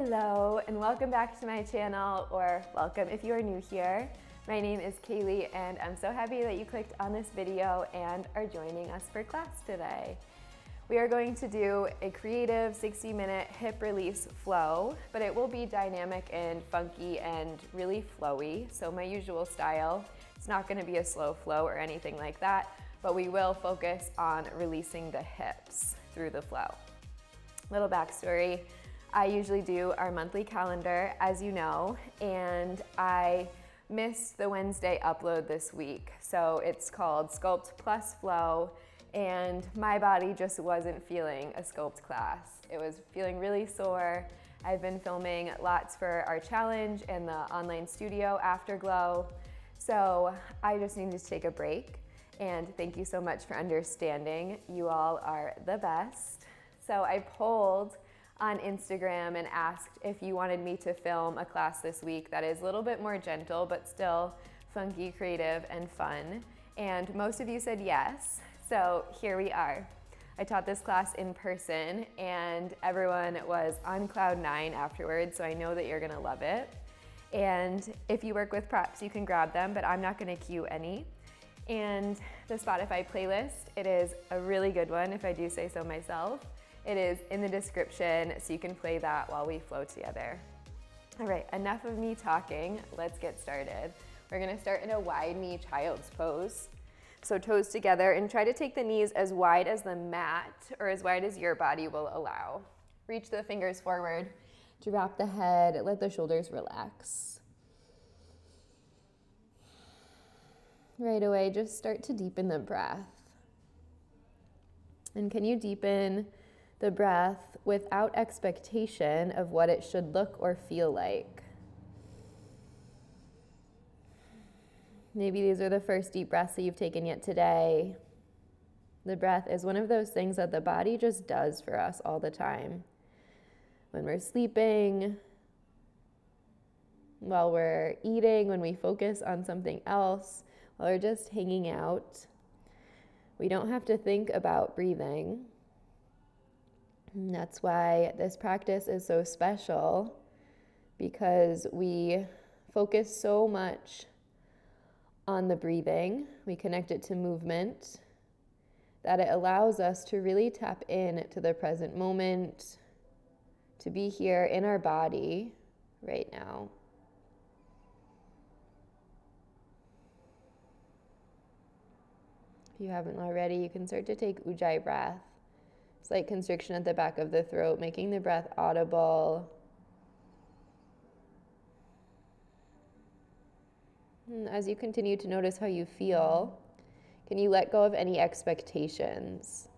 Hello, and welcome back to my channel, or welcome if you are new here. My name is Kaylie, and I'm so happy that you clicked on this video and are joining us for class today. We are going to do a creative 60 minute hip release flow, but it will be dynamic and funky and really flowy. So my usual style, it's not gonna be a slow flow or anything like that, but we will focus on releasing the hips through the flow. Little backstory, I usually do our monthly calendar, as you know, and I missed the Wednesday upload this week. So it's called Sculpt Plus Flow, and my body just wasn't feeling a sculpt class. It was feeling really sore. I've been filming lots for our challenge and the online studio Afterglow. So I just needed to take a break. And thank you so much for understanding. You all are the best. So I polled on Instagram and asked if you wanted me to film a class this week that is a little bit more gentle, but still funky, creative, and fun. And most of you said yes, so here we are. I taught this class in person and everyone was on cloud nine afterwards, so I know that you're gonna love it. And if you work with props, you can grab them, but I'm not gonna cue any. And the Spotify playlist, it is a really good one if I do say so myself. It is in the description, so you can play that while we flow together. All right, enough of me talking. Let's get started. We're gonna start in a wide knee child's pose. So toes together and try to take the knees as wide as the mat or as wide as your body will allow. Reach the fingers forward, to wrap the head, let the shoulders relax. Right away, just start to deepen the breath. And can you deepen the breath without expectation of what it should look or feel like. Maybe these are the first deep breaths that you've taken yet today. The breath is one of those things that the body just does for us all the time. When we're sleeping, while we're eating, when we focus on something else, while we're just hanging out, we don't have to think about breathing. And that's why this practice is so special because we focus so much on the breathing, we connect it to movement, that it allows us to really tap in to the present moment, to be here in our body right now. If you haven't already, you can start to take Ujjayi breath slight constriction at the back of the throat, making the breath audible. And as you continue to notice how you feel, can you let go of any expectations?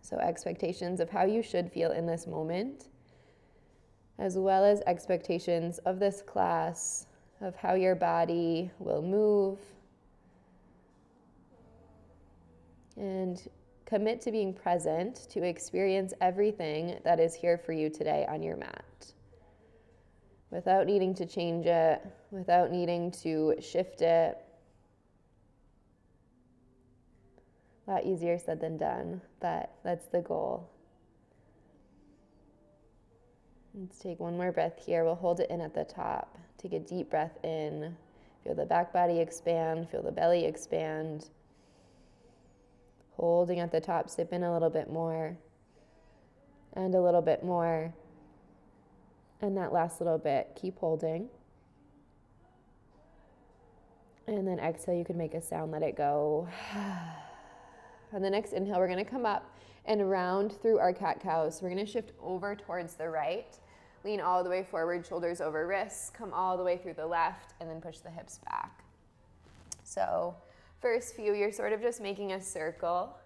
So, expectations of how you should feel in this moment, as well as expectations of this class, of how your body will move. And Commit to being present to experience everything that is here for you today on your mat without needing to change it, without needing to shift it. A lot easier said than done, but that's the goal. Let's take one more breath here. We'll hold it in at the top. Take a deep breath in. Feel the back body expand, feel the belly expand. Holding at the top, sip in a little bit more and a little bit more. And that last little bit, keep holding. And then exhale, you can make a sound, let it go. On the next inhale, we're gonna come up and round through our cat cow. So we're gonna shift over towards the right, lean all the way forward, shoulders over wrists, come all the way through the left, and then push the hips back. So First few, you're sort of just making a circle.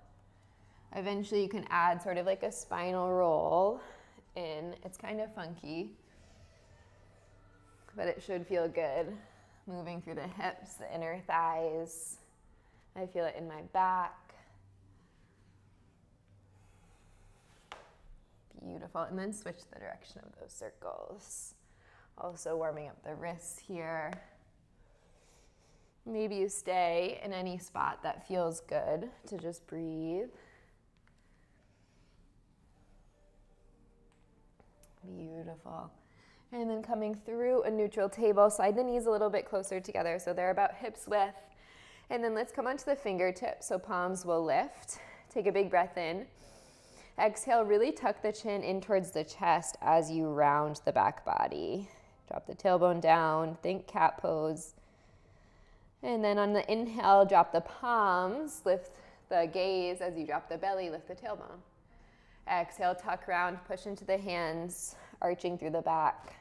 Eventually you can add sort of like a spinal roll in. It's kind of funky, but it should feel good. Moving through the hips, the inner thighs. I feel it in my back. Beautiful. And then switch the direction of those circles. Also warming up the wrists here. Maybe you stay in any spot that feels good to just breathe. Beautiful. And then coming through a neutral table, slide the knees a little bit closer together so they're about hips width. And then let's come onto the fingertips so palms will lift. Take a big breath in. Exhale, really tuck the chin in towards the chest as you round the back body. Drop the tailbone down, think cat pose. And then on the inhale, drop the palms, lift the gaze as you drop the belly, lift the tailbone. Exhale, tuck round, push into the hands, arching through the back.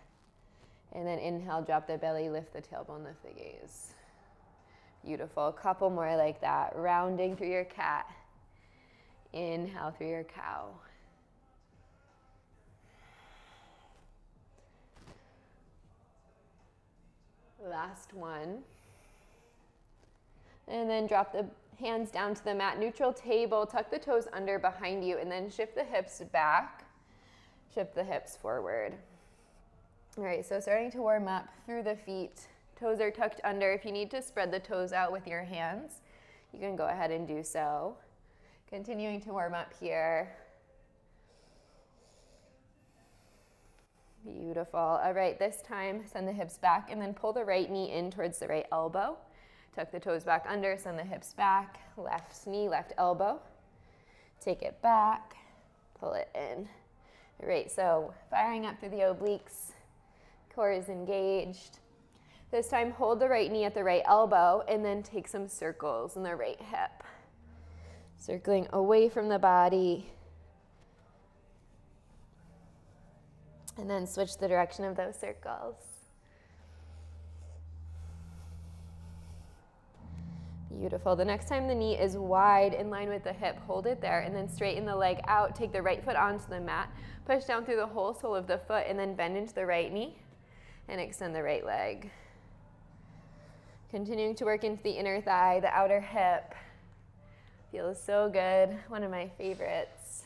And then inhale, drop the belly, lift the tailbone, lift the gaze. Beautiful. A couple more like that. Rounding through your cat. Inhale through your cow. Last one. And then drop the hands down to the mat. Neutral table. Tuck the toes under behind you and then shift the hips back. Shift the hips forward. All right, so starting to warm up through the feet. Toes are tucked under. If you need to spread the toes out with your hands, you can go ahead and do so. Continuing to warm up here. Beautiful. All right, this time send the hips back and then pull the right knee in towards the right elbow. Tuck the toes back under, send the hips back. Left knee, left elbow. Take it back, pull it in. All right, so firing up through the obliques, core is engaged. This time, hold the right knee at the right elbow and then take some circles in the right hip. Circling away from the body. And then switch the direction of those circles. Beautiful. The next time the knee is wide in line with the hip, hold it there and then straighten the leg out. Take the right foot onto the mat. Push down through the whole sole of the foot and then bend into the right knee and extend the right leg. Continuing to work into the inner thigh, the outer hip. Feels so good. One of my favorites.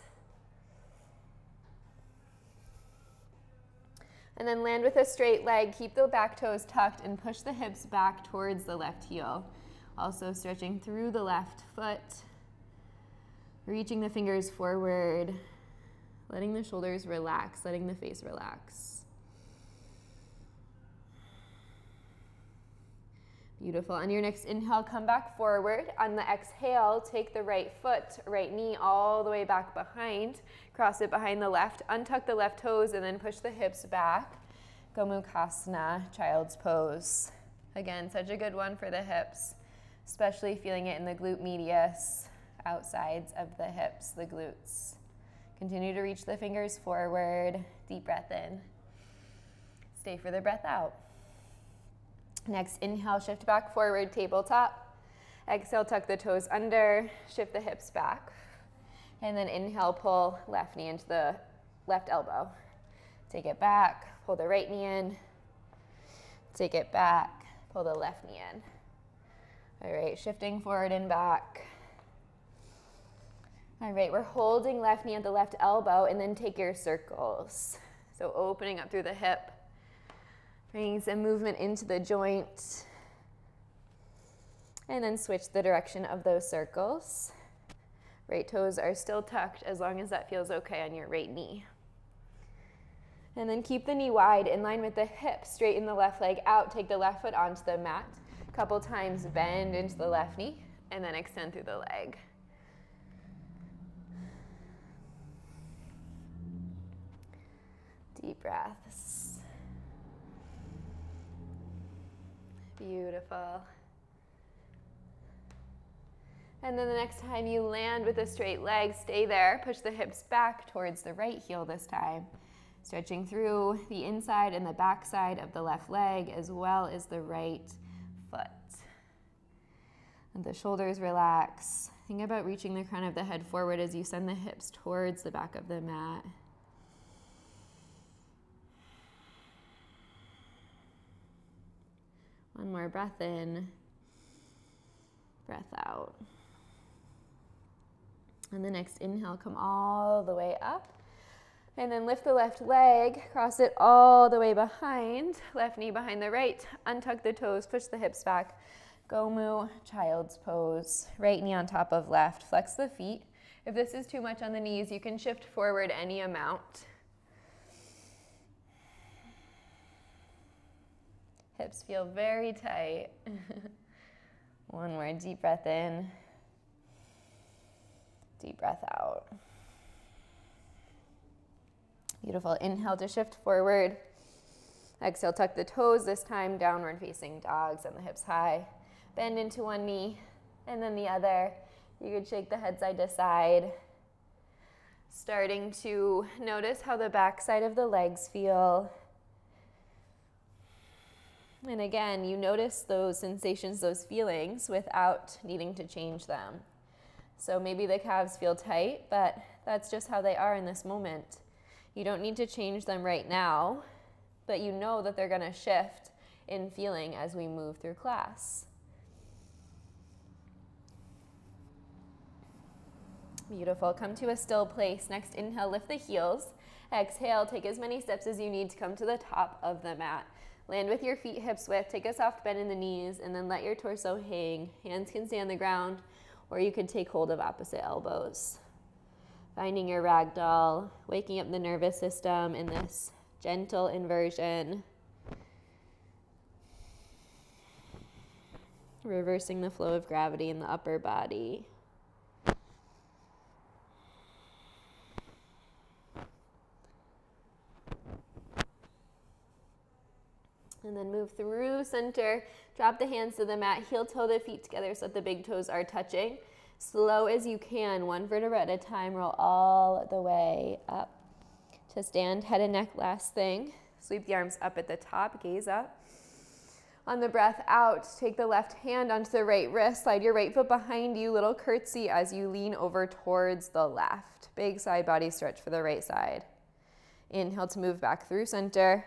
And then land with a straight leg. Keep the back toes tucked and push the hips back towards the left heel. Also stretching through the left foot, reaching the fingers forward, letting the shoulders relax, letting the face relax. Beautiful. On your next inhale, come back forward. On the exhale, take the right foot, right knee all the way back behind. Cross it behind the left. Untuck the left toes and then push the hips back. Gomukhasana, child's pose. Again, such a good one for the hips especially feeling it in the glute medius, outsides of the hips, the glutes. Continue to reach the fingers forward, deep breath in. Stay for the breath out. Next, inhale, shift back forward, tabletop. Exhale, tuck the toes under, shift the hips back. And then inhale, pull left knee into the left elbow. Take it back, pull the right knee in. Take it back, pull the left knee in. All right, shifting forward and back. All right, we're holding left knee at the left elbow and then take your circles. So opening up through the hip, bringing some movement into the joint. And then switch the direction of those circles. Right toes are still tucked as long as that feels okay on your right knee. And then keep the knee wide in line with the hip. Straighten the left leg out. Take the left foot onto the mat couple times bend into the left knee and then extend through the leg. Deep breaths. Beautiful. And then the next time you land with a straight leg, stay there. Push the hips back towards the right heel this time. Stretching through the inside and the back side of the left leg as well as the right. And the shoulders relax. Think about reaching the crown of the head forward as you send the hips towards the back of the mat. One more breath in, breath out. And the next inhale, come all the way up. And then lift the left leg, cross it all the way behind, left knee behind the right, untuck the toes, push the hips back. Gomu, child's pose, right knee on top of left, flex the feet. If this is too much on the knees, you can shift forward any amount. Hips feel very tight. One more deep breath in. Deep breath out. Beautiful. Inhale to shift forward. Exhale, tuck the toes, this time downward facing dogs and the hips high. Bend into one knee and then the other. You could shake the head side to side. Starting to notice how the back side of the legs feel. And again, you notice those sensations, those feelings without needing to change them. So maybe the calves feel tight, but that's just how they are in this moment. You don't need to change them right now, but you know that they're going to shift in feeling as we move through class. Beautiful. Come to a still place. Next inhale, lift the heels. Exhale, take as many steps as you need to come to the top of the mat. Land with your feet hips width. Take a soft bend in the knees and then let your torso hang. Hands can stay on the ground or you could take hold of opposite elbows. Finding your ragdoll, waking up the nervous system in this gentle inversion. Reversing the flow of gravity in the upper body. And then move through center. Drop the hands to the mat. Heel toe the feet together so that the big toes are touching. Slow as you can, one vertebra at a time. Roll all the way up to stand. Head and neck last thing. Sweep the arms up at the top. Gaze up. On the breath out, take the left hand onto the right wrist. Slide your right foot behind you. Little curtsy as you lean over towards the left. Big side body stretch for the right side. Inhale to move back through center.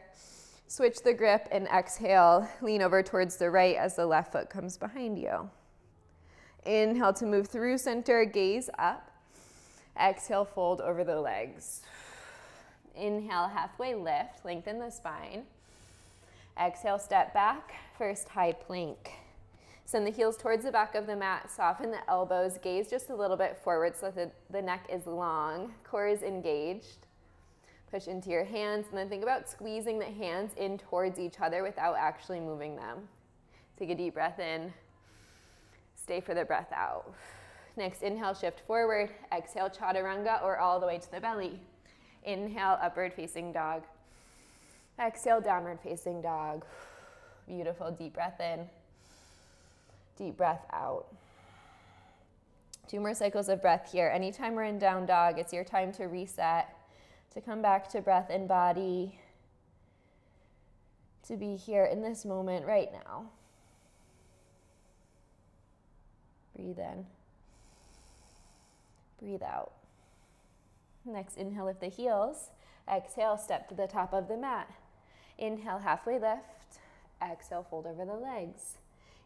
Switch the grip and exhale, lean over towards the right as the left foot comes behind you. Inhale to move through center, gaze up. Exhale, fold over the legs. Inhale, halfway lift, lengthen the spine. Exhale, step back, first high plank. Send the heels towards the back of the mat, soften the elbows, gaze just a little bit forward so that the neck is long, core is engaged. Push into your hands and then think about squeezing the hands in towards each other without actually moving them. Take a deep breath in. Stay for the breath out. Next, inhale, shift forward. Exhale, chaturanga or all the way to the belly. Inhale, upward facing dog. Exhale, downward facing dog. Beautiful, deep breath in. Deep breath out. Two more cycles of breath here. Anytime we're in down dog, it's your time to reset to come back to breath and body, to be here in this moment right now. Breathe in. Breathe out. Next, inhale, lift the heels. Exhale, step to the top of the mat. Inhale, halfway lift. Exhale, fold over the legs.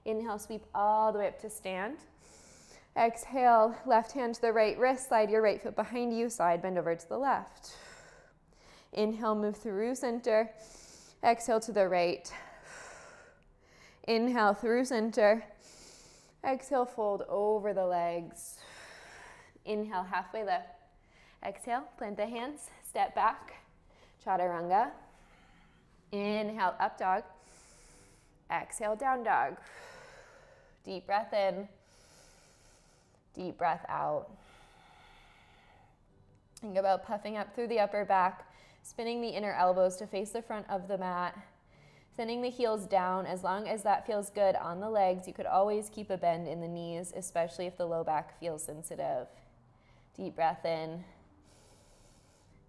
Inhale, sweep all the way up to stand. Exhale, left hand to the right wrist, slide your right foot behind you, side bend over to the left. Inhale, move through center. Exhale to the right. Inhale through center. Exhale, fold over the legs. Inhale, halfway lift. Exhale, plant the hands, step back, chaturanga. Inhale, up dog. Exhale, down dog. Deep breath in. Deep breath out. Think about puffing up through the upper back, spinning the inner elbows to face the front of the mat, sending the heels down. As long as that feels good on the legs, you could always keep a bend in the knees, especially if the low back feels sensitive. Deep breath in,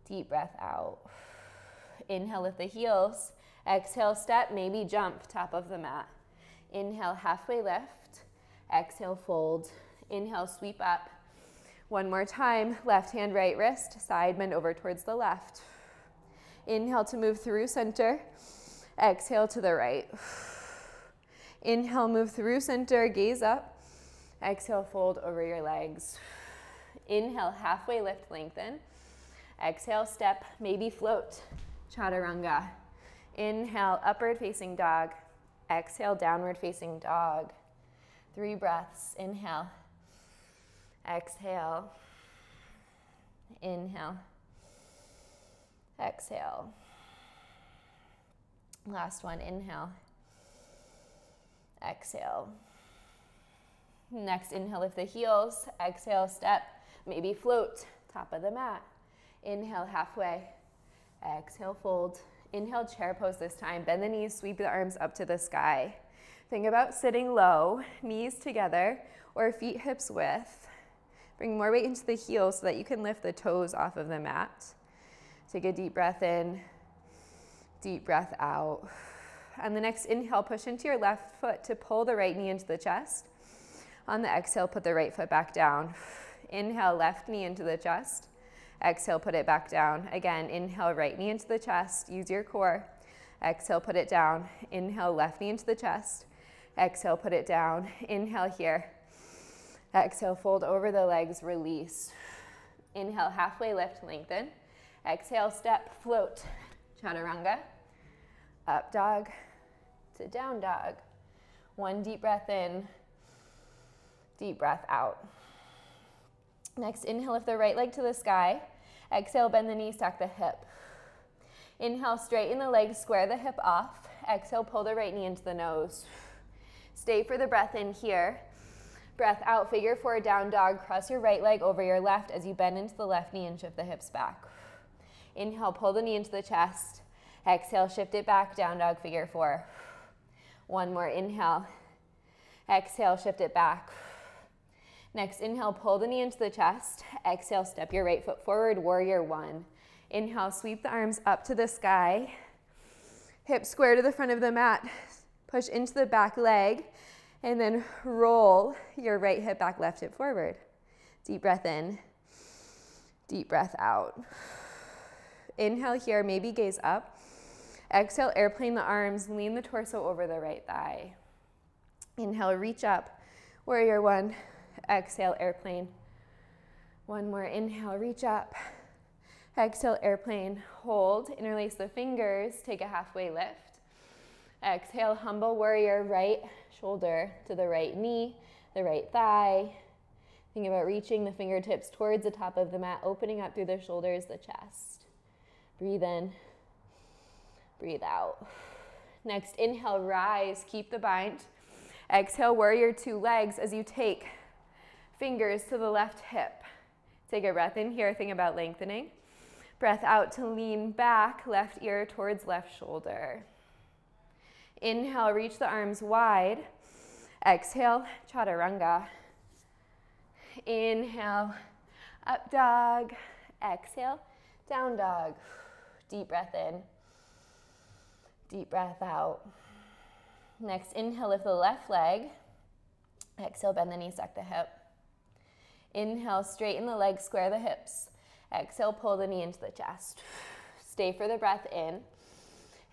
deep breath out. Inhale, lift the heels. Exhale, step, maybe jump, top of the mat. Inhale, halfway lift. Exhale, fold. Inhale, sweep up. One more time, left hand, right wrist, side bend over towards the left. Inhale to move through center. Exhale to the right. Inhale, move through center, gaze up. Exhale, fold over your legs. Inhale, halfway lift, lengthen. Exhale, step, maybe float. Chaturanga. Inhale, upward facing dog. Exhale, downward facing dog. Three breaths. Inhale. Exhale. Inhale. Exhale. Last one, inhale. Exhale. Next, inhale, lift the heels. Exhale, step, maybe float, top of the mat. Inhale, halfway. Exhale, fold. Inhale, chair pose this time. Bend the knees, sweep the arms up to the sky. Think about sitting low, knees together, or feet hips width. Bring more weight into the heels so that you can lift the toes off of the mat. Take a deep breath in, deep breath out. On the next inhale, push into your left foot to pull the right knee into the chest. On the exhale, put the right foot back down. Inhale, left knee into the chest. Exhale, put it back down. Again, inhale, right knee into the chest. Use your core. Exhale, put it down. Inhale, left knee into the chest. Exhale, put it down. Inhale here. Exhale, fold over the legs, release. Inhale, halfway lift, lengthen. Exhale, step, float. Chaturanga. Up dog to down dog. One deep breath in, deep breath out. Next, inhale, lift the right leg to the sky. Exhale, bend the knee, stack the hip. Inhale, straighten the legs, square the hip off. Exhale, pull the right knee into the nose. Stay for the breath in here. Breath out, figure four, down dog. Cross your right leg over your left as you bend into the left knee and shift the hips back. Inhale, pull the knee into the chest. Exhale, shift it back, down dog, figure four. One more inhale. Exhale, shift it back. Next, inhale, pull the knee into the chest. Exhale, step your right foot forward, warrior one. Inhale, sweep the arms up to the sky. Hips square to the front of the mat. Push into the back leg and then roll your right hip back, left hip forward. Deep breath in, deep breath out. Inhale here, maybe gaze up. Exhale, airplane the arms, lean the torso over the right thigh. Inhale, reach up, warrior one. Exhale, airplane. One more inhale, reach up. Exhale, airplane. Hold, interlace the fingers, take a halfway lift. Exhale, humble warrior, right shoulder to the right knee, the right thigh. Think about reaching the fingertips towards the top of the mat, opening up through the shoulders, the chest. Breathe in, breathe out. Next, inhale, rise, keep the bind. Exhale, warrior two legs as you take fingers to the left hip. Take a breath in here, think about lengthening. Breath out to lean back, left ear towards left shoulder. Inhale, reach the arms wide. Exhale, chaturanga. Inhale, up dog. Exhale, down dog. Deep breath in. Deep breath out. Next, inhale, lift the left leg. Exhale, bend the knee, suck the hip. Inhale, straighten the legs, square the hips. Exhale, pull the knee into the chest. Stay for the breath in.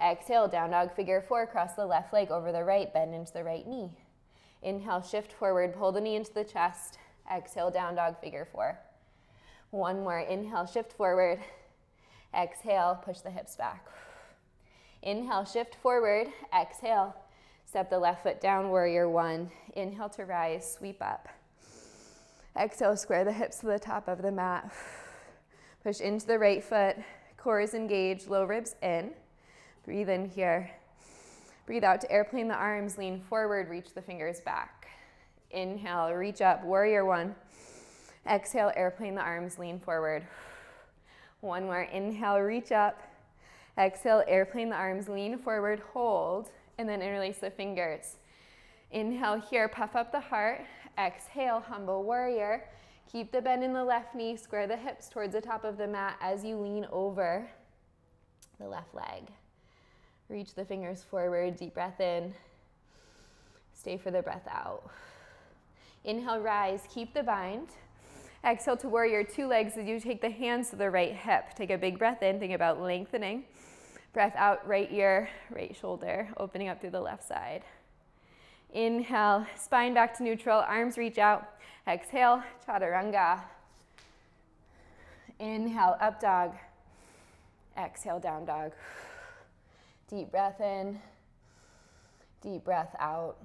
Exhale, down dog figure four, cross the left leg over the right, bend into the right knee. Inhale, shift forward, pull the knee into the chest. Exhale, down dog figure four. One more, inhale, shift forward. Exhale, push the hips back. Inhale, shift forward. Exhale, step the left foot down, warrior one. Inhale to rise, sweep up. Exhale, square the hips to the top of the mat. Push into the right foot, core is engaged, low ribs in. Breathe in here. Breathe out to airplane the arms, lean forward, reach the fingers back. Inhale, reach up, warrior one. Exhale, airplane the arms, lean forward. One more, inhale, reach up. Exhale, airplane the arms, lean forward, hold, and then interlace the fingers. Inhale here, puff up the heart. Exhale, humble warrior. Keep the bend in the left knee, square the hips towards the top of the mat as you lean over the left leg. Reach the fingers forward, deep breath in. Stay for the breath out. Inhale, rise, keep the bind. Exhale to warrior two legs as you take the hands to the right hip. Take a big breath in, think about lengthening. Breath out, right ear, right shoulder, opening up through the left side. Inhale, spine back to neutral, arms reach out. Exhale, chaturanga. Inhale, up dog. Exhale, down dog. Deep breath in, deep breath out.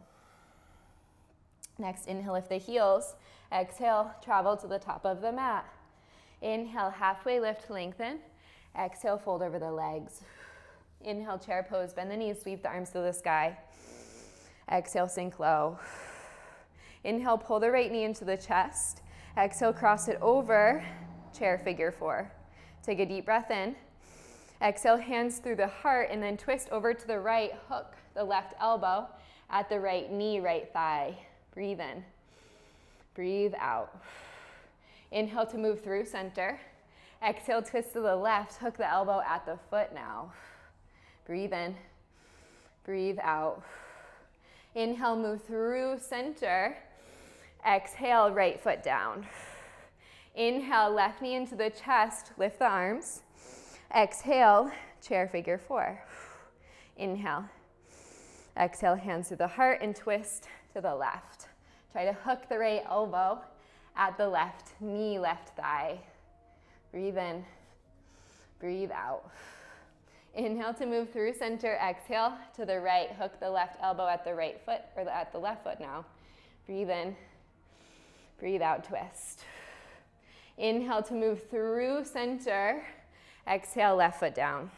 Next, inhale, lift the heels. Exhale, travel to the top of the mat. Inhale, halfway lift, lengthen. Exhale, fold over the legs. Inhale, chair pose, bend the knees, sweep the arms to the sky. Exhale, sink low. Inhale, pull the right knee into the chest. Exhale, cross it over, chair figure four. Take a deep breath in. Exhale, hands through the heart, and then twist over to the right, hook the left elbow at the right knee, right thigh. Breathe in. Breathe out. Inhale to move through center. Exhale, twist to the left, hook the elbow at the foot now. Breathe in. Breathe out. Inhale, move through center. Exhale, right foot down. Inhale, left knee into the chest, lift the arms. Exhale, chair figure four. Inhale. Exhale, hands to the heart and twist to the left. Try to hook the right elbow at the left knee, left thigh. Breathe in, breathe out. Inhale to move through center. Exhale to the right. Hook the left elbow at the right foot, or at the left foot now. Breathe in, breathe out, twist. Inhale to move through center. Exhale, left foot down.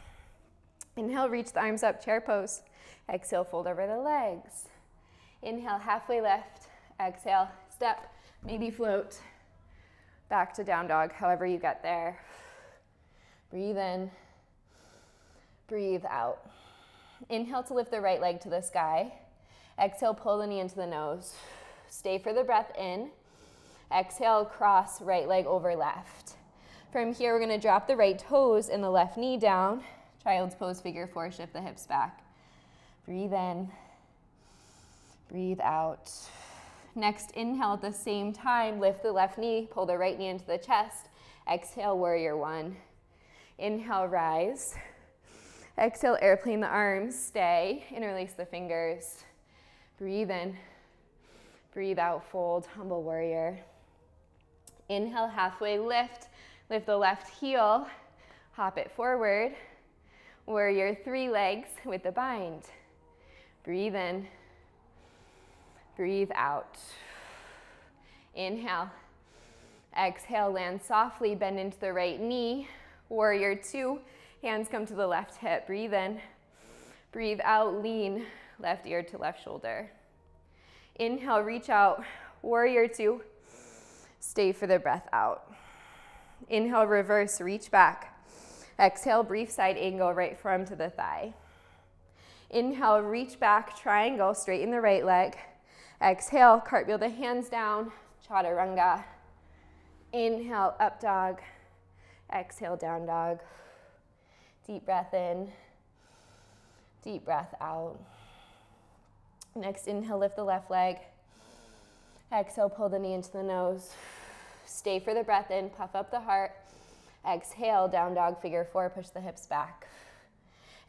Inhale, reach the arms up, chair pose. Exhale, fold over the legs. Inhale, halfway lift. Exhale, step, maybe float. Back to down dog, however you get there. Breathe in, breathe out. Inhale to lift the right leg to the sky. Exhale, pull the knee into the nose. Stay for the breath in. Exhale, cross right leg over left. From here, we're gonna drop the right toes and the left knee down. Child's pose, figure four, shift the hips back. Breathe in, breathe out. Next, inhale at the same time, lift the left knee, pull the right knee into the chest. Exhale, warrior one. Inhale, rise. Exhale, airplane the arms, stay, interlace the fingers. Breathe in, breathe out, fold, humble warrior. Inhale, halfway lift. Lift the left heel, hop it forward. Warrior three legs with the bind. Breathe in, breathe out. Inhale. Exhale, land softly, bend into the right knee. Warrior two, hands come to the left hip. Breathe in, breathe out, lean, left ear to left shoulder. Inhale, reach out, warrior two. Stay for the breath out. Inhale, reverse, reach back. Exhale, brief side angle, right forearm to the thigh. Inhale, reach back, triangle, straighten the right leg. Exhale, cartwheel the hands down, chaturanga. Inhale, up dog. Exhale, down dog. Deep breath in, deep breath out. Next, inhale, lift the left leg. Exhale, pull the knee into the nose. Stay for the breath in, puff up the heart. Exhale, down dog, figure four, push the hips back.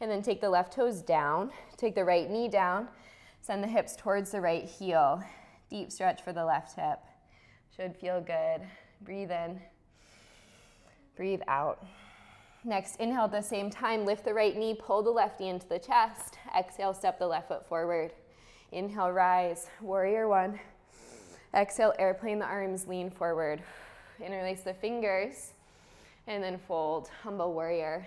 And then take the left toes down, take the right knee down, send the hips towards the right heel. Deep stretch for the left hip. Should feel good. Breathe in, breathe out. Next, inhale at the same time, lift the right knee, pull the left knee into the chest. Exhale, step the left foot forward. Inhale, rise, warrior one. Exhale, airplane the arms, lean forward. Interlace the fingers, and then fold, humble warrior.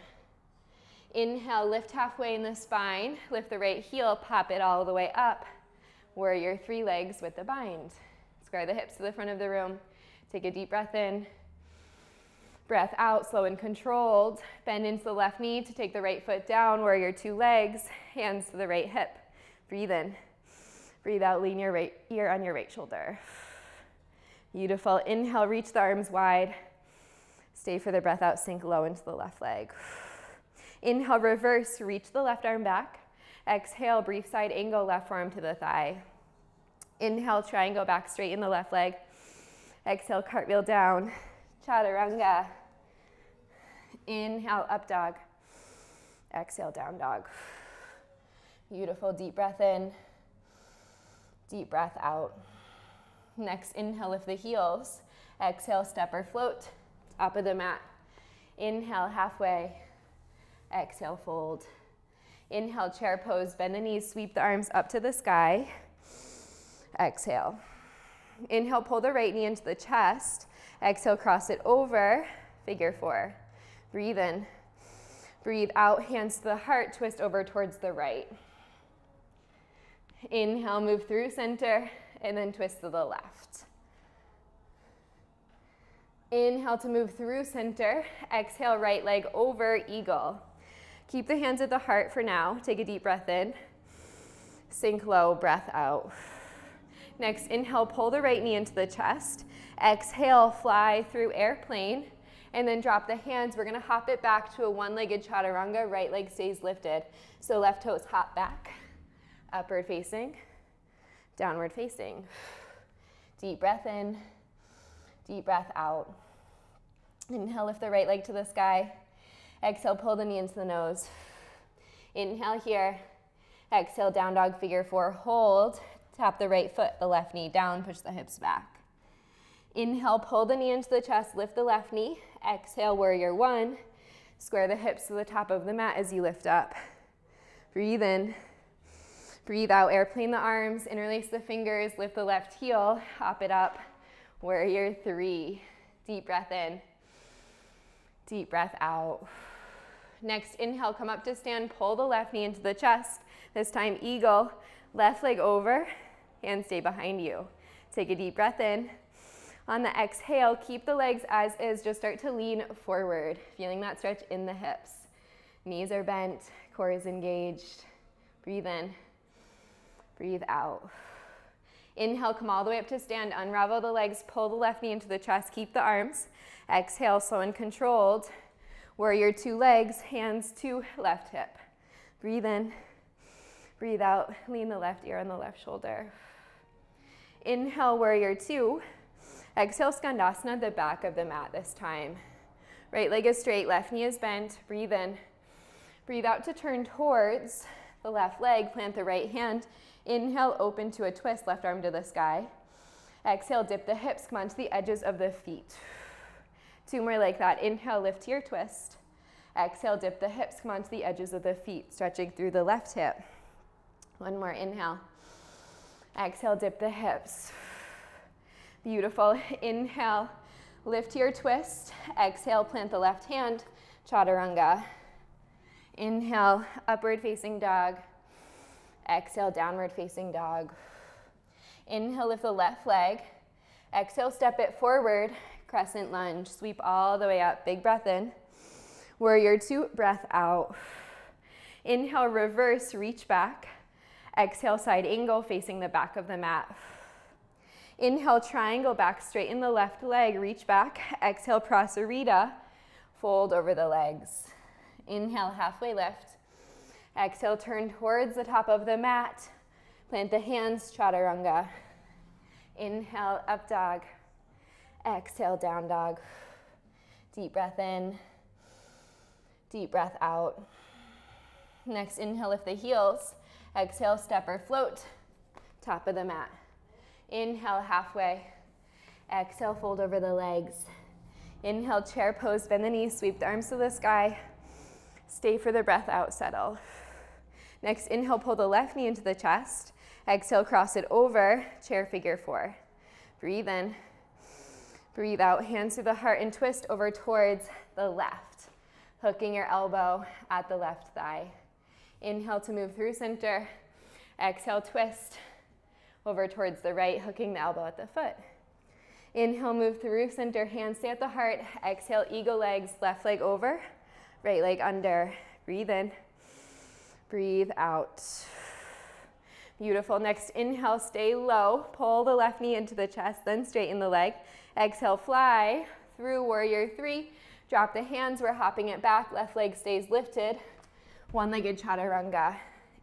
Inhale, lift halfway in the spine, lift the right heel, pop it all the way up. Warrior three legs with the bind. Square the hips to the front of the room. Take a deep breath in. Breath out, slow and controlled. Bend into the left knee to take the right foot down, warrior two legs, hands to the right hip. Breathe in. Breathe out, lean your right ear on your right shoulder. Beautiful. Inhale, reach the arms wide. Stay for the breath out, sink low into the left leg. Inhale, reverse, reach the left arm back. Exhale, brief side angle, left forearm to the thigh. Inhale, triangle back straight in the left leg. Exhale, cartwheel down, chaturanga. Inhale, up dog. Exhale, down dog. Beautiful, deep breath in. Deep breath out. Next, inhale, lift the heels. Exhale, step or float, top of the mat. Inhale, halfway. Exhale, fold. Inhale, chair pose, bend the knees, sweep the arms up to the sky. Exhale. Inhale, pull the right knee into the chest. Exhale, cross it over, figure four. Breathe in. Breathe out, hands to the heart, twist over towards the right. Inhale, move through center, and then twist to the left. Inhale to move through center. Exhale, right leg over, eagle. Keep the hands at the heart for now. Take a deep breath in. Sink low, breath out. Next, inhale, pull the right knee into the chest. Exhale, fly through airplane. And then drop the hands. We're gonna hop it back to a one-legged chaturanga. Right leg stays lifted. So left toes hop back. Upward facing, downward facing. Deep breath in, deep breath out. Inhale, lift the right leg to the sky. Exhale, pull the knee into the nose. Inhale here. Exhale, down dog figure four. Hold. Tap the right foot, the left knee down, push the hips back. Inhale, pull the knee into the chest, lift the left knee. Exhale, warrior one. Square the hips to the top of the mat as you lift up. Breathe in. Breathe out, airplane the arms, interlace the fingers, lift the left heel, hop it up. Warrior three. Deep breath in. Deep breath out. Next, inhale, come up to stand, pull the left knee into the chest. This time, eagle, left leg over, hands stay behind you. Take a deep breath in. On the exhale, keep the legs as is, just start to lean forward, feeling that stretch in the hips. Knees are bent, core is engaged. Breathe in, breathe out. Inhale, come all the way up to stand, unravel the legs, pull the left knee into the chest, keep the arms. Exhale, slow and controlled. Warrior two legs, hands to left hip. Breathe in, breathe out, lean the left ear on the left shoulder. Inhale, warrior two. Exhale, Skandasana, the back of the mat this time. Right leg is straight, left knee is bent. Breathe in. Breathe out to turn towards the left leg. Plant the right hand. Inhale, open to a twist, left arm to the sky. Exhale, dip the hips, come onto the edges of the feet. Two more like that. Inhale, lift your twist. Exhale, dip the hips, come onto the edges of the feet, stretching through the left hip. One more, inhale. Exhale, dip the hips. Beautiful. Inhale, lift your twist. Exhale, plant the left hand, chaturanga. Inhale, upward facing dog. Exhale, downward facing dog. Inhale, lift the left leg. Exhale, step it forward, crescent lunge. Sweep all the way up. Big breath in. Warrior two, breath out. Inhale, reverse, reach back. Exhale, side angle, facing the back of the mat. Inhale, triangle back, straighten the left leg, reach back. Exhale, prasarita, fold over the legs. Inhale, halfway lift. Exhale, turn towards the top of the mat. Plant the hands, chaturanga. Inhale, up dog. Exhale, down dog. Deep breath in. Deep breath out. Next, inhale, lift the heels. Exhale, step or float. Top of the mat. Inhale halfway. Exhale, fold over the legs. Inhale, chair pose, bend the knees, sweep the arms to the sky. Stay for the breath out, settle. Next, inhale, pull the left knee into the chest. Exhale, cross it over, chair figure four. Breathe in. Breathe out, hands to the heart and twist over towards the left. Hooking your elbow at the left thigh. Inhale to move through center. Exhale, twist over towards the right, hooking the elbow at the foot. Inhale, move through center, hands stay at the heart. Exhale, eagle legs, left leg over, right leg under. Breathe in, breathe out. Beautiful. Next, inhale, stay low. Pull the left knee into the chest, then straighten the leg. Exhale, fly through warrior three. Drop the hands, we're hopping it back. Left leg stays lifted. One-legged chaturanga.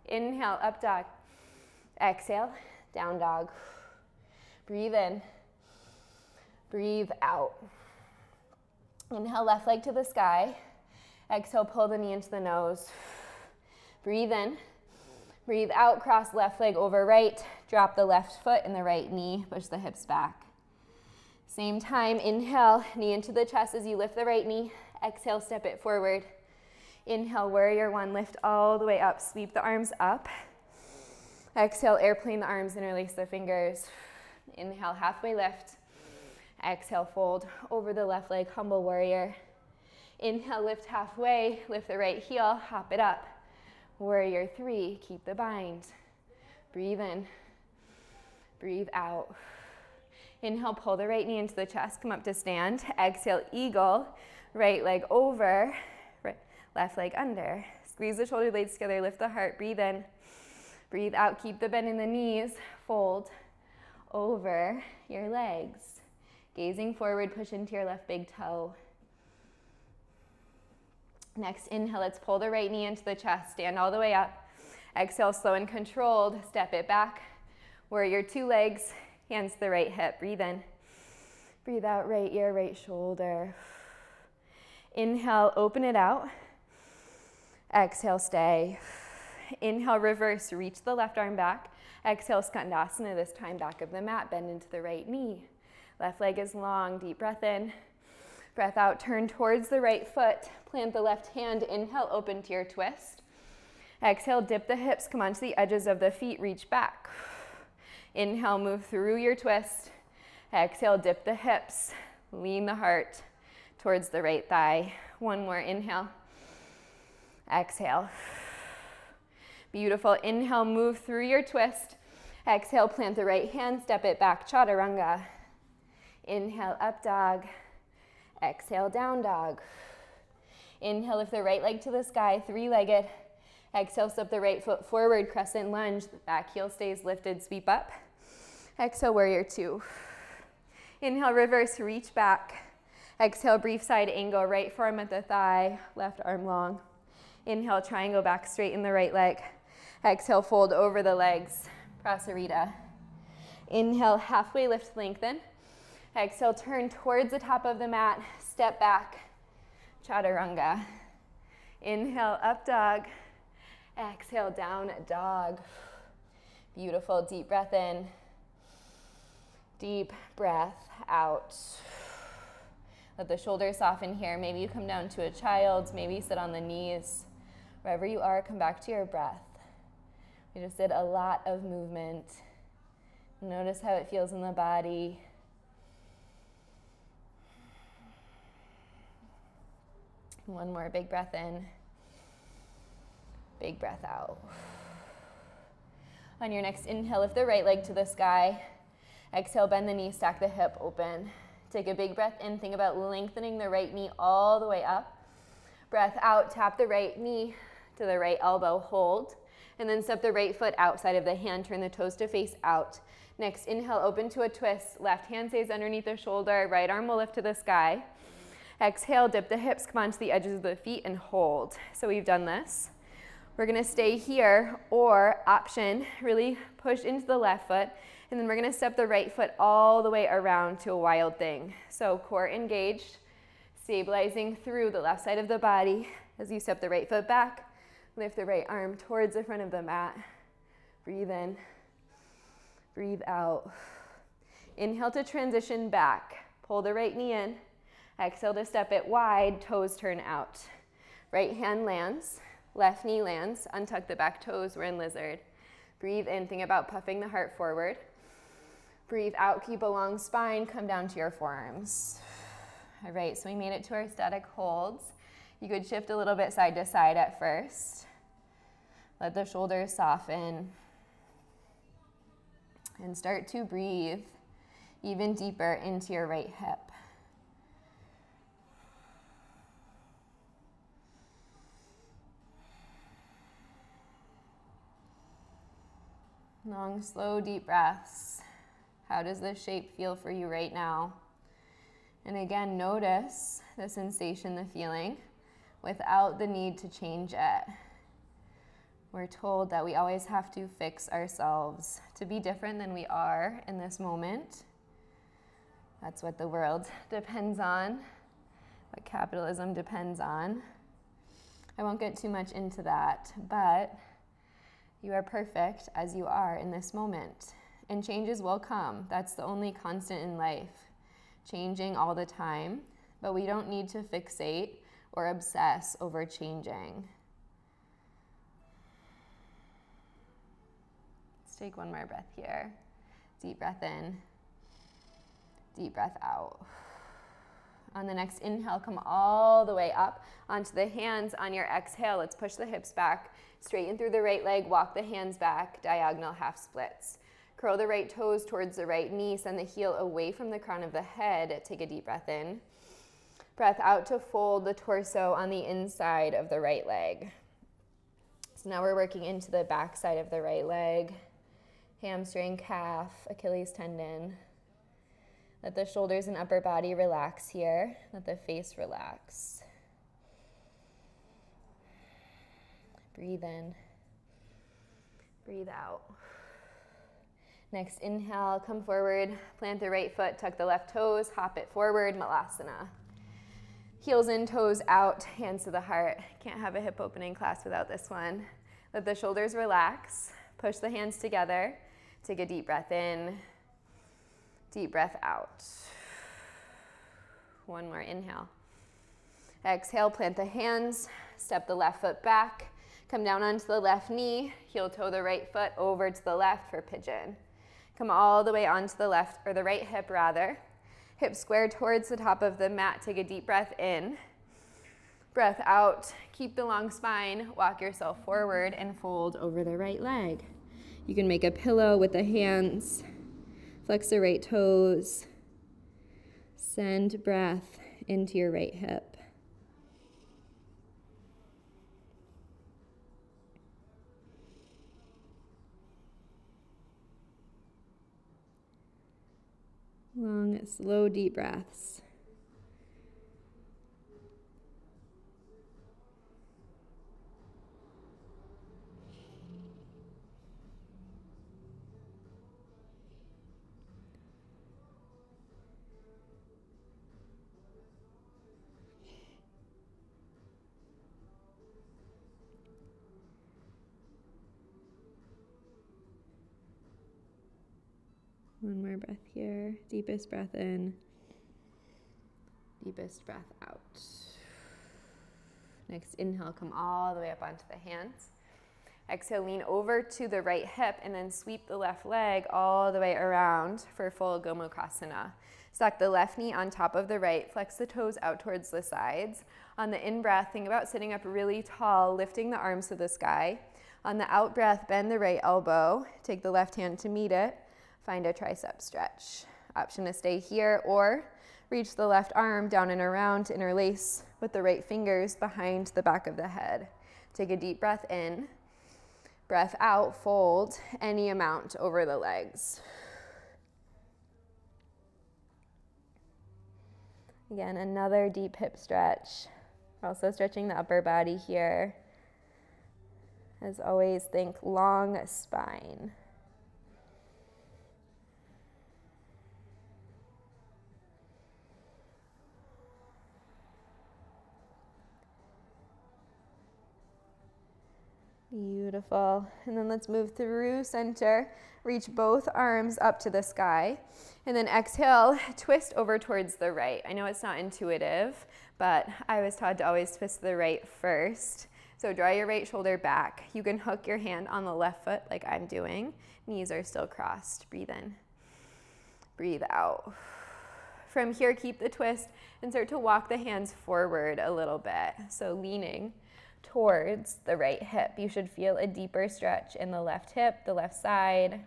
Inhale, up dog. Exhale, down dog. Breathe in. Breathe out. Inhale, left leg to the sky. Exhale, pull the knee into the nose. Breathe in. Breathe out, cross left leg over right. Drop the left foot and the right knee. Push the hips back. Same time, inhale, knee into the chest as you lift the right knee. Exhale, step it forward. Inhale, warrior one, lift all the way up. Sweep the arms up. Exhale, airplane the arms, interlace the fingers. Inhale, halfway lift. Exhale, fold over the left leg, humble warrior. Inhale, lift halfway, lift the right heel, hop it up. Warrior three, keep the bind. Breathe in. Breathe out. Inhale, pull the right knee into the chest, come up to stand. Exhale, eagle, right leg over, right, left leg under. Squeeze the shoulder blades together, lift the heart, breathe in. Breathe out, keep the bend in the knees, fold over your legs. Gazing forward, push into your left big toe. Next inhale, let's pull the right knee into the chest, stand all the way up. Exhale, slow and controlled, step it back. where your two legs, hands to the right hip, breathe in. Breathe out, right ear, right shoulder. Inhale, open it out. Exhale, stay. Inhale, reverse, reach the left arm back. Exhale, Skandasana, this time back of the mat, bend into the right knee. Left leg is long, deep breath in. Breath out, turn towards the right foot. Plant the left hand, inhale, open to your twist. Exhale, dip the hips, come onto the edges of the feet, reach back. Inhale, move through your twist. Exhale, dip the hips, lean the heart towards the right thigh. One more inhale. Exhale. Beautiful. Inhale, move through your twist. Exhale, plant the right hand, step it back, chaturanga. Inhale, up dog. Exhale, down dog. Inhale, lift the right leg to the sky, three-legged. Exhale, step the right foot forward, crescent lunge. Back heel stays lifted, sweep up. Exhale, warrior two. Inhale, reverse, reach back. Exhale, brief side angle, right forearm at the thigh, left arm long. Inhale, triangle back, straighten the right leg. Exhale, fold over the legs, Prasarita. Inhale, halfway lift, lengthen. Exhale, turn towards the top of the mat, step back, Chaturanga. Inhale, up dog. Exhale, down dog. Beautiful, deep breath in. Deep breath out. Let the shoulders soften here. Maybe you come down to a child's, maybe sit on the knees. Wherever you are, come back to your breath. We just did a lot of movement. Notice how it feels in the body. One more big breath in. Big breath out. On your next inhale, lift the right leg to the sky. Exhale, bend the knee, stack the hip open. Take a big breath in. Think about lengthening the right knee all the way up. Breath out, tap the right knee to the right elbow, hold. And then step the right foot outside of the hand, turn the toes to face out. Next, inhale, open to a twist. Left hand stays underneath the shoulder, right arm will lift to the sky. Exhale, dip the hips, come onto the edges of the feet and hold. So we've done this. We're gonna stay here or option, really push into the left foot and then we're gonna step the right foot all the way around to a wild thing. So core engaged, stabilizing through the left side of the body as you step the right foot back, lift the right arm towards the front of the mat. Breathe in, breathe out. Inhale to transition back. Pull the right knee in. Exhale to step it wide, toes turn out. Right hand lands, left knee lands, untuck the back toes, we're in lizard. Breathe in, think about puffing the heart forward. Breathe out, keep a long spine, come down to your forearms. All right, so we made it to our static holds. You could shift a little bit side to side at first. Let the shoulders soften. And start to breathe even deeper into your right hip. Long, slow, deep breaths. How does this shape feel for you right now? And again, notice the sensation, the feeling, without the need to change it. We're told that we always have to fix ourselves to be different than we are in this moment. That's what the world depends on, what capitalism depends on. I won't get too much into that, but you are perfect as you are in this moment. And changes will come. That's the only constant in life. Changing all the time. But we don't need to fixate or obsess over changing. Let's take one more breath here. Deep breath in, deep breath out. On the next inhale, come all the way up onto the hands. On your exhale, let's push the hips back, straighten through the right leg, walk the hands back, diagonal half splits. Curl the right toes towards the right knee, send the heel away from the crown of the head. Take a deep breath in. Breath out to fold the torso on the inside of the right leg. So now we're working into the back side of the right leg, hamstring, calf, Achilles tendon. Let the shoulders and upper body relax here. Let the face relax. Breathe in. Breathe out. Next inhale, come forward, plant the right foot, tuck the left toes, hop it forward, Malasana. Heels in, toes out, hands to the heart. Can't have a hip opening class without this one. Let the shoulders relax. Push the hands together. Take a deep breath in. Deep breath out. One more inhale. Exhale, plant the hands. Step the left foot back. Come down onto the left knee. Heel toe the right foot over to the left for pigeon. Come all the way onto the left, or the right hip rather. Hip square towards the top of the mat. Take a deep breath in. Breath out. Keep the long spine. Walk yourself forward and fold over the right leg. You can make a pillow with the hands. Flex the right toes. Send breath into your right hip. Long, slow, deep breaths. Deepest breath in. Deepest breath out. Next inhale, come all the way up onto the hands. Exhale, lean over to the right hip and then sweep the left leg all the way around for full Gomukhasana. Stack the left knee on top of the right, flex the toes out towards the sides. On the in breath, think about sitting up really tall, lifting the arms to the sky. On the out breath, bend the right elbow, take the left hand to meet it, find a tricep stretch. Option to stay here or reach the left arm down and around to interlace with the right fingers behind the back of the head. Take a deep breath in. Breath out, fold any amount over the legs. Again, another deep hip stretch. We're Also stretching the upper body here. As always, think long spine. Beautiful. And then let's move through center. Reach both arms up to the sky. And then exhale, twist over towards the right. I know it's not intuitive, but I was taught to always twist the right first. So draw your right shoulder back. You can hook your hand on the left foot like I'm doing. Knees are still crossed. Breathe in. Breathe out. From here, keep the twist and start to walk the hands forward a little bit. So leaning towards the right hip. You should feel a deeper stretch in the left hip, the left side.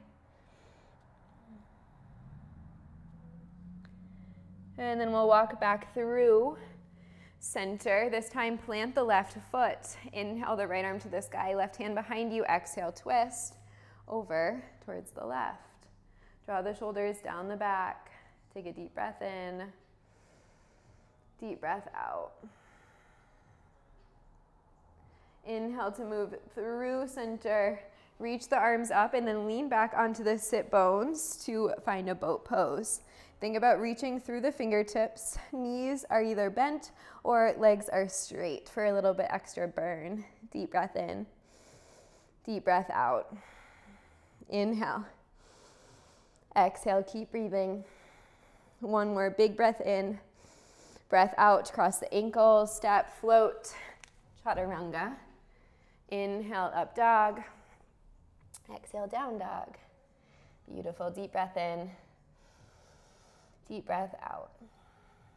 And then we'll walk back through center. This time plant the left foot. Inhale the right arm to the sky, left hand behind you. Exhale, twist over towards the left. Draw the shoulders down the back. Take a deep breath in. Deep breath out. Inhale to move through center. Reach the arms up and then lean back onto the sit bones to find a boat pose. Think about reaching through the fingertips. Knees are either bent or legs are straight for a little bit extra burn. Deep breath in. Deep breath out. Inhale. Exhale, keep breathing. One more big breath in. Breath out, cross the ankles, step, float, chaturanga. Inhale, up dog. Exhale, down dog. Beautiful. Deep breath in. Deep breath out.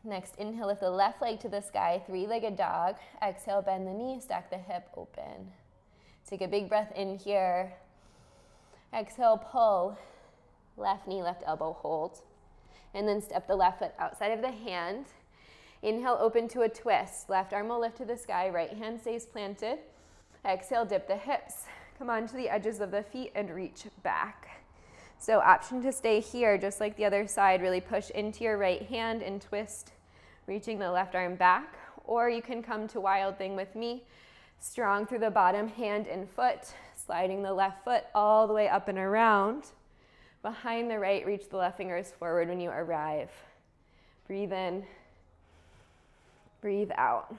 Next, inhale, lift the left leg to the sky, three-legged dog. Exhale, bend the knee, stack the hip open. Take a big breath in here. Exhale, pull. Left knee, left elbow, hold. And then step the left foot outside of the hand. Inhale, open to a twist. Left arm will lift to the sky, right hand stays planted. Exhale, dip the hips. Come onto the edges of the feet and reach back. So option to stay here, just like the other side, really push into your right hand and twist, reaching the left arm back. Or you can come to Wild Thing with me, strong through the bottom, hand and foot, sliding the left foot all the way up and around. Behind the right, reach the left fingers forward when you arrive. Breathe in, breathe out.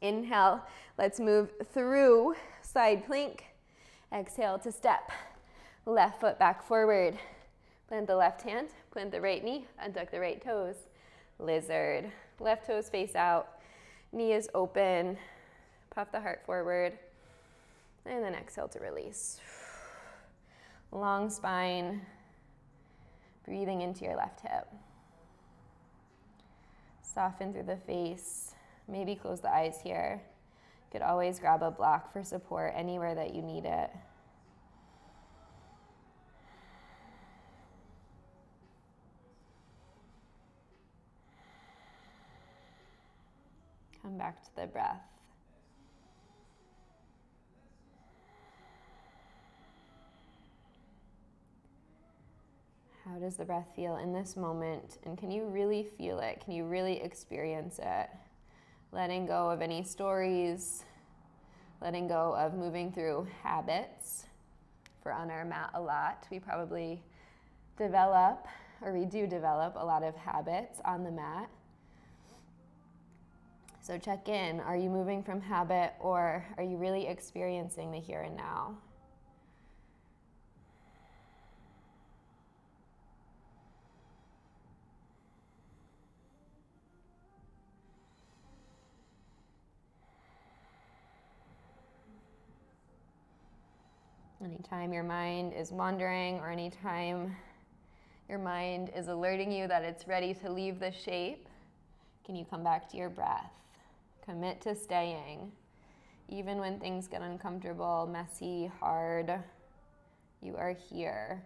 Inhale, let's move through side plank. Exhale to step. Left foot back forward. Plant the left hand, plant the right knee, untuck the right toes. Lizard. Left toes face out. Knee is open. Puff the heart forward. And then exhale to release. Long spine. Breathing into your left hip. Soften through the face. Maybe close the eyes here. You could always grab a block for support anywhere that you need it. Come back to the breath. How does the breath feel in this moment? And can you really feel it? Can you really experience it? Letting go of any stories, letting go of moving through habits. For on our mat a lot, we probably develop, or we do develop, a lot of habits on the mat. So check in. Are you moving from habit or are you really experiencing the here and now? Anytime your mind is wandering or anytime your mind is alerting you that it's ready to leave the shape, can you come back to your breath? Commit to staying. Even when things get uncomfortable, messy, hard, you are here.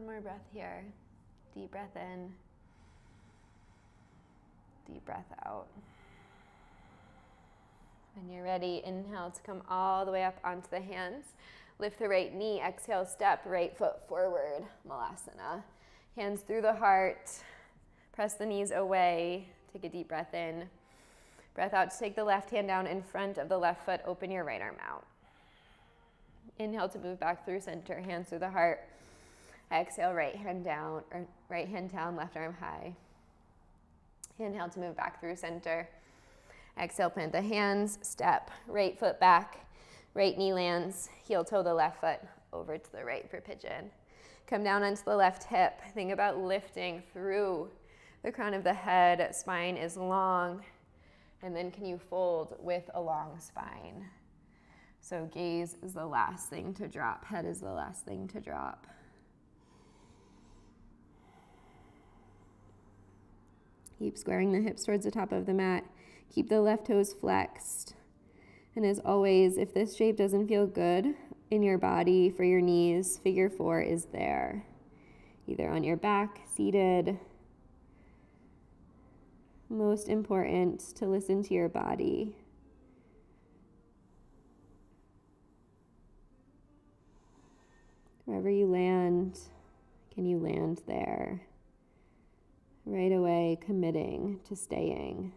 One more breath here. Deep breath in. Deep breath out. When you're ready, inhale to come all the way up onto the hands. Lift the right knee, exhale, step right foot forward, Malasana. Hands through the heart, press the knees away, take a deep breath in. Breath out to take the left hand down in front of the left foot, open your right arm out. Inhale to move back through center, hands through the heart. Exhale, right hand down, or right hand down, left arm high. Inhale to move back through center. Exhale, plant the hands, step, right foot back, right knee lands, heel toe the left foot over to the right for pigeon. Come down onto the left hip. Think about lifting through the crown of the head. Spine is long. And then can you fold with a long spine? So gaze is the last thing to drop. Head is the last thing to drop. Keep squaring the hips towards the top of the mat. Keep the left toes flexed. And as always, if this shape doesn't feel good in your body for your knees, figure four is there. Either on your back, seated. Most important to listen to your body. Wherever you land, can you land there? right away committing to staying.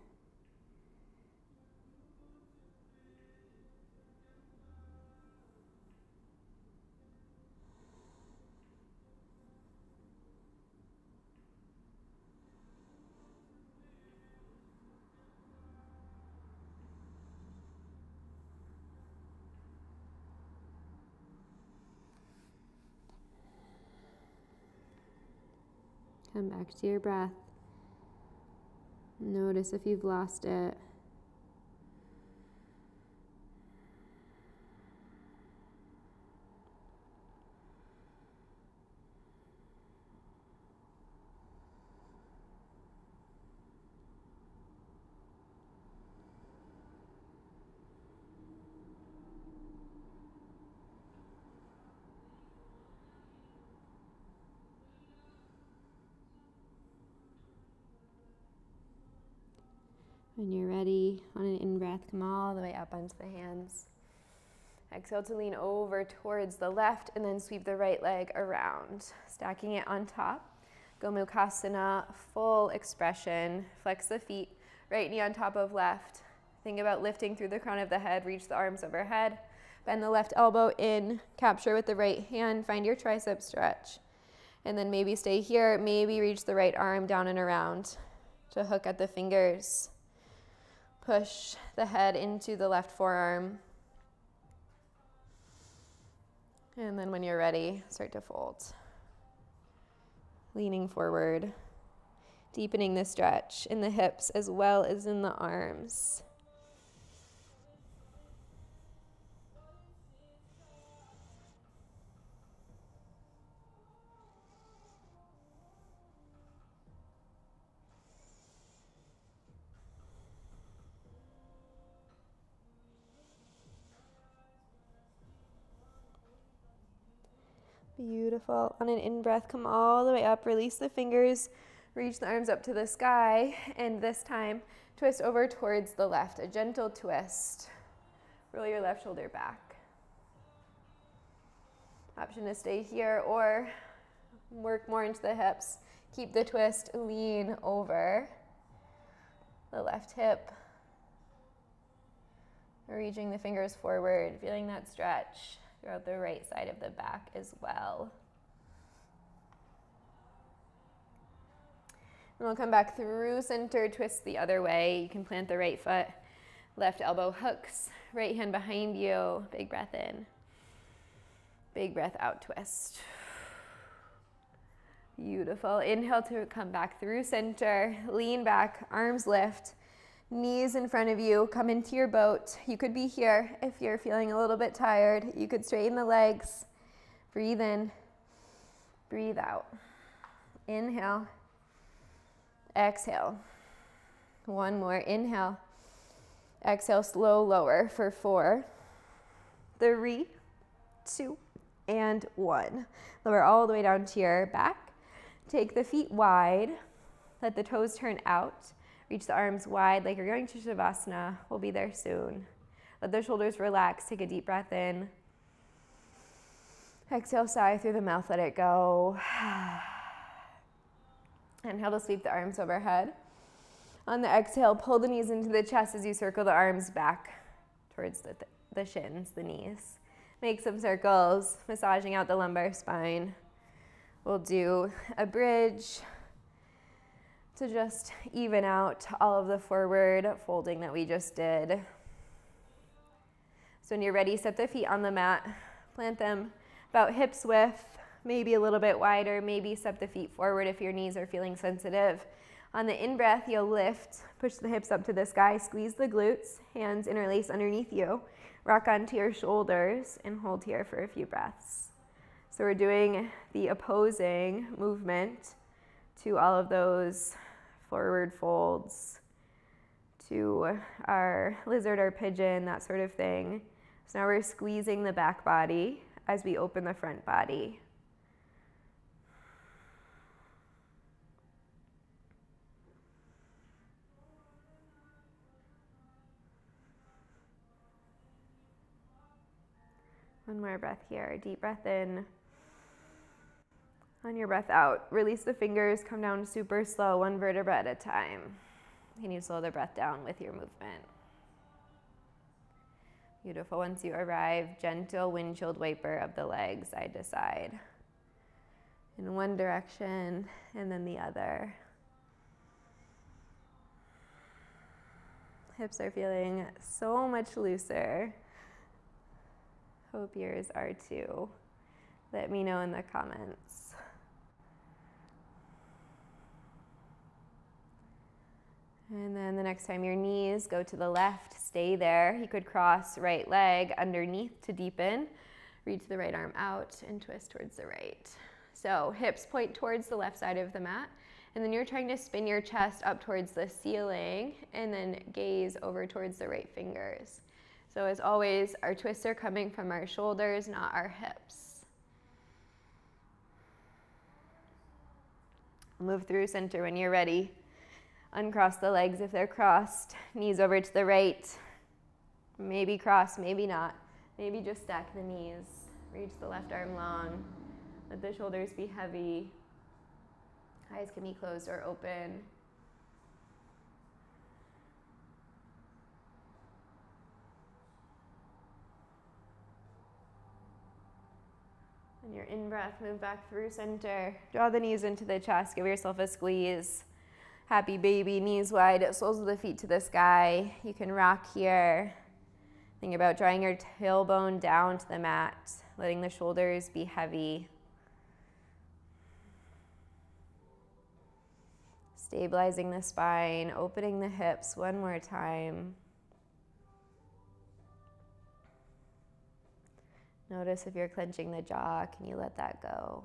Come back to your breath. Notice if you've lost it. When you're ready, on an in breath, come all the way up onto the hands. Exhale to lean over towards the left and then sweep the right leg around, stacking it on top. Gomukhasana, full expression. Flex the feet, right knee on top of left. Think about lifting through the crown of the head, reach the arms overhead. Bend the left elbow in, capture with the right hand, find your tricep stretch. And then maybe stay here, maybe reach the right arm down and around to hook at the fingers. Push the head into the left forearm. And then when you're ready, start to fold. Leaning forward, deepening the stretch in the hips as well as in the arms. Beautiful. On an in breath, come all the way up, release the fingers, reach the arms up to the sky, and this time twist over towards the left, a gentle twist. Roll your left shoulder back. Option to stay here or work more into the hips. Keep the twist, lean over the left hip. Reaching the fingers forward, feeling that stretch throughout the right side of the back as well. And we'll come back through center, twist the other way. You can plant the right foot, left elbow hooks, right hand behind you. Big breath in. Big breath out, twist. Beautiful. Inhale to come back through center. Lean back, arms lift knees in front of you, come into your boat. You could be here if you're feeling a little bit tired. You could straighten the legs. Breathe in, breathe out. Inhale, exhale. One more, inhale. Exhale, slow lower for four, three, two, and one. Lower all the way down to your back. Take the feet wide. Let the toes turn out. Reach the arms wide like you're going to Shavasana. We'll be there soon. Let the shoulders relax. Take a deep breath in. Exhale, sigh through the mouth, let it go. Inhale to sweep the arms overhead. On the exhale, pull the knees into the chest as you circle the arms back towards the, th the shins, the knees. Make some circles, massaging out the lumbar spine. We'll do a bridge, to just even out all of the forward folding that we just did. So when you're ready, set the feet on the mat, plant them about hips width, maybe a little bit wider, maybe step the feet forward if your knees are feeling sensitive. On the in-breath, you'll lift, push the hips up to the sky, squeeze the glutes, hands interlace underneath you, rock onto your shoulders, and hold here for a few breaths. So we're doing the opposing movement to all of those forward folds, to our lizard or pigeon, that sort of thing. So now we're squeezing the back body as we open the front body. One more breath here. Deep breath in. On your breath out, release the fingers, come down super slow, one vertebra at a time. Can you slow the breath down with your movement? Beautiful. Once you arrive, gentle windshield wiper of the legs side to side. In one direction and then the other. Hips are feeling so much looser. Hope yours are too. Let me know in the comments. And then the next time your knees go to the left, stay there. You could cross right leg underneath to deepen. Reach the right arm out and twist towards the right. So hips point towards the left side of the mat. And then you're trying to spin your chest up towards the ceiling and then gaze over towards the right fingers. So as always, our twists are coming from our shoulders, not our hips. Move through center when you're ready. Uncross the legs if they're crossed. Knees over to the right. Maybe cross, maybe not. Maybe just stack the knees. Reach the left arm long. Let the shoulders be heavy. Eyes can be closed or open. And your in breath, move back through center. Draw the knees into the chest. Give yourself a squeeze. Happy baby, knees wide, soles of the feet to the sky. You can rock here. Think about drawing your tailbone down to the mat, letting the shoulders be heavy. Stabilizing the spine, opening the hips one more time. Notice if you're clenching the jaw, can you let that go?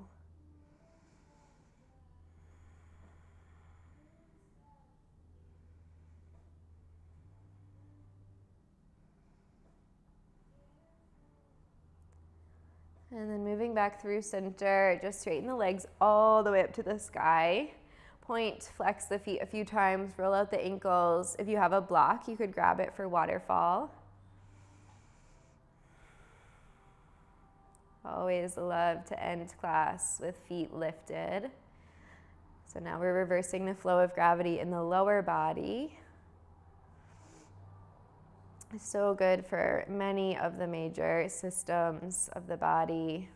And then moving back through center, just straighten the legs all the way up to the sky. Point, flex the feet a few times, roll out the ankles. If you have a block, you could grab it for waterfall. Always love to end class with feet lifted. So now we're reversing the flow of gravity in the lower body. So good for many of the major systems of the body.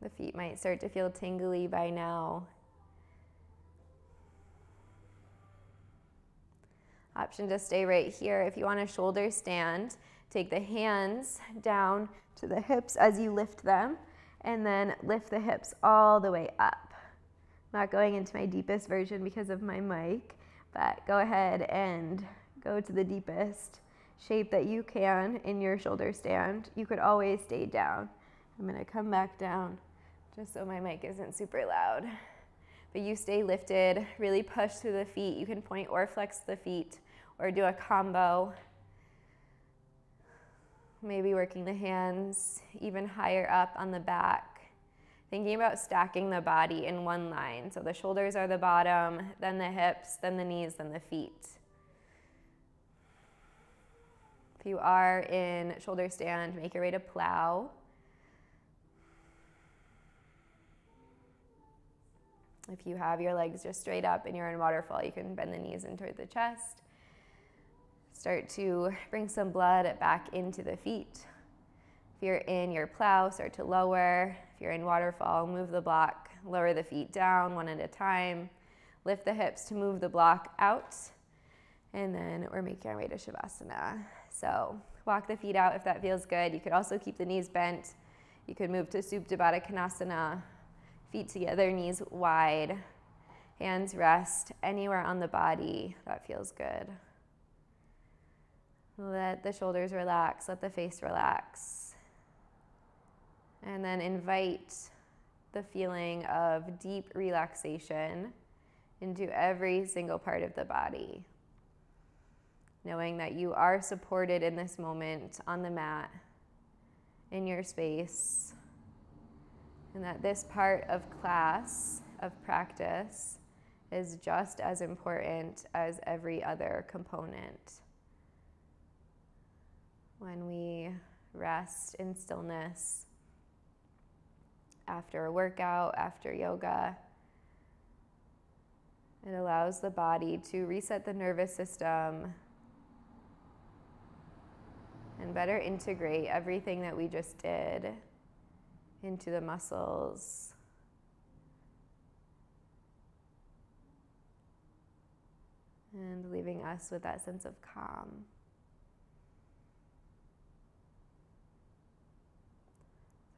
The feet might start to feel tingly by now. Option to stay right here. If you want a shoulder stand, take the hands down to the hips as you lift them, and then lift the hips all the way up. I'm not going into my deepest version because of my mic, but go ahead and go to the deepest shape that you can in your shoulder stand. You could always stay down. I'm gonna come back down just so my mic isn't super loud. But you stay lifted, really push through the feet. You can point or flex the feet or do a combo maybe working the hands even higher up on the back. Thinking about stacking the body in one line. So the shoulders are the bottom, then the hips, then the knees, then the feet. If you are in shoulder stand, make your way to plow. If you have your legs just straight up and you're in waterfall, you can bend the knees in toward the chest. Start to bring some blood back into the feet. If you're in your plow, start to lower. If you're in waterfall, move the block, lower the feet down one at a time. Lift the hips to move the block out. And then we're making our way to Shavasana. So walk the feet out if that feels good. You could also keep the knees bent. You could move to Supta Konasana. Feet together, knees wide. Hands rest anywhere on the body. That feels good. Let the shoulders relax, let the face relax. And then invite the feeling of deep relaxation into every single part of the body. Knowing that you are supported in this moment on the mat, in your space, and that this part of class, of practice, is just as important as every other component when we rest in stillness after a workout, after yoga. It allows the body to reset the nervous system and better integrate everything that we just did into the muscles. And leaving us with that sense of calm.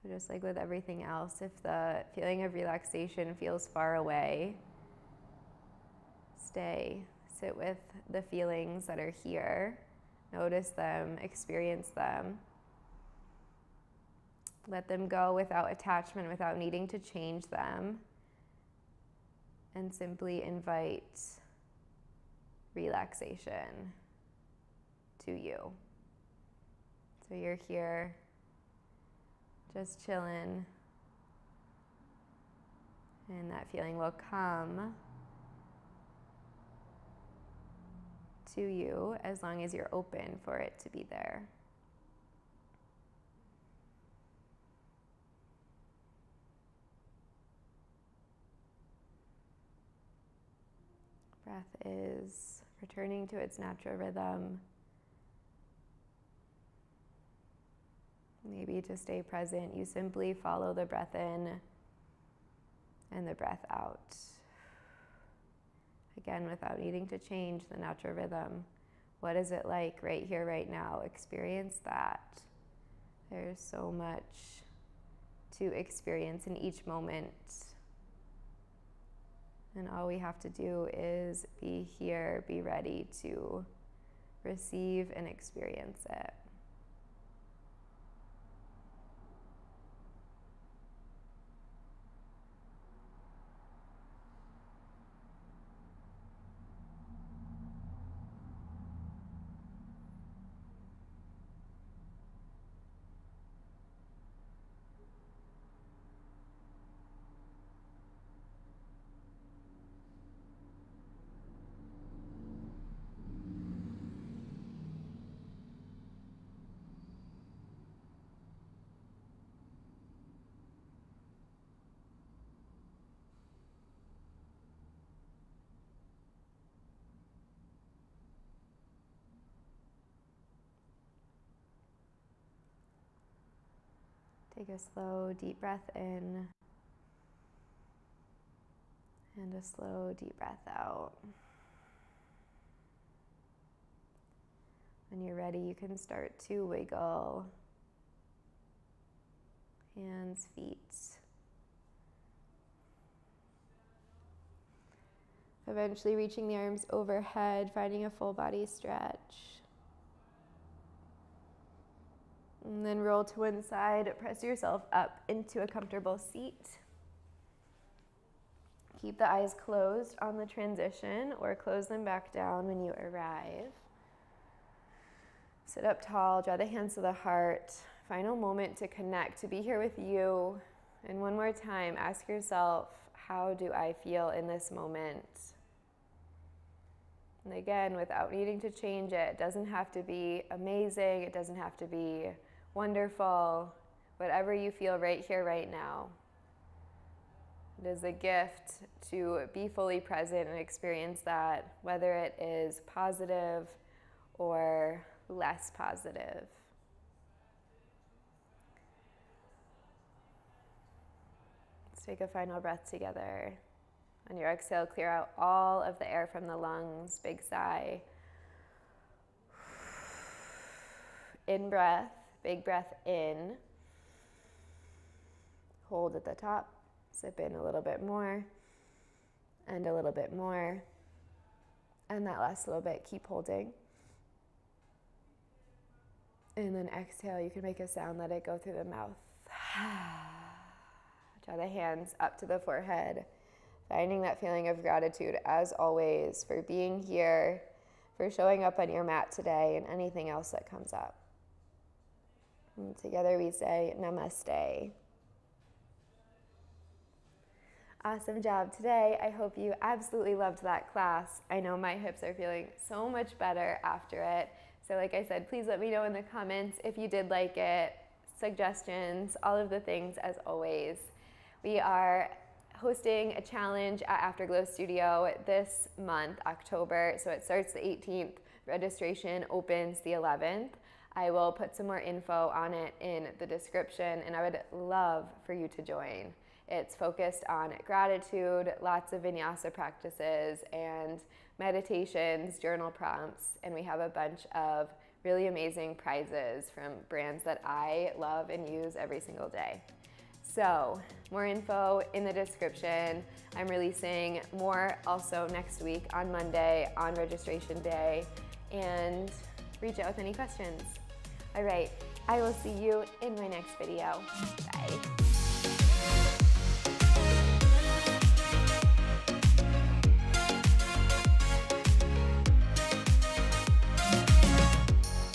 So just like with everything else, if the feeling of relaxation feels far away, stay. Sit with the feelings that are here. Notice them, experience them. Let them go without attachment, without needing to change them. And simply invite relaxation to you. So you're here just chilling, and that feeling will come to you as long as you're open for it to be there. Breath is returning to its natural rhythm. Maybe to stay present, you simply follow the breath in and the breath out. Again, without needing to change the natural rhythm. What is it like right here, right now? Experience that. There's so much to experience in each moment. And all we have to do is be here, be ready to receive and experience it. Take a slow, deep breath in and a slow, deep breath out. When you're ready, you can start to wiggle hands, feet. Eventually, reaching the arms overhead, finding a full body stretch. And then roll to one side, press yourself up into a comfortable seat. Keep the eyes closed on the transition or close them back down when you arrive. Sit up tall, draw the hands to the heart. Final moment to connect, to be here with you. And one more time, ask yourself, how do I feel in this moment? And again, without needing to change it, it doesn't have to be amazing, it doesn't have to be wonderful, whatever you feel right here, right now. It is a gift to be fully present and experience that, whether it is positive or less positive. Let's take a final breath together. On your exhale, clear out all of the air from the lungs. Big sigh. In breath. Big breath in. Hold at the top. Sip in a little bit more. And a little bit more. And that last little bit, keep holding. And then exhale, you can make a sound, let it go through the mouth. Draw the hands up to the forehead, finding that feeling of gratitude as always for being here, for showing up on your mat today, and anything else that comes up. And together we say namaste. Awesome job today. I hope you absolutely loved that class. I know my hips are feeling so much better after it. So, like I said, please let me know in the comments if you did like it, suggestions, all of the things as always. We are hosting a challenge at Afterglow Studio this month, October. So it starts the 18th, registration opens the 11th. I will put some more info on it in the description, and I would love for you to join. It's focused on gratitude, lots of vinyasa practices, and meditations, journal prompts, and we have a bunch of really amazing prizes from brands that I love and use every single day. So, more info in the description. I'm releasing more also next week on Monday on registration day. And reach out with any questions. All right, I will see you in my next video. Bye.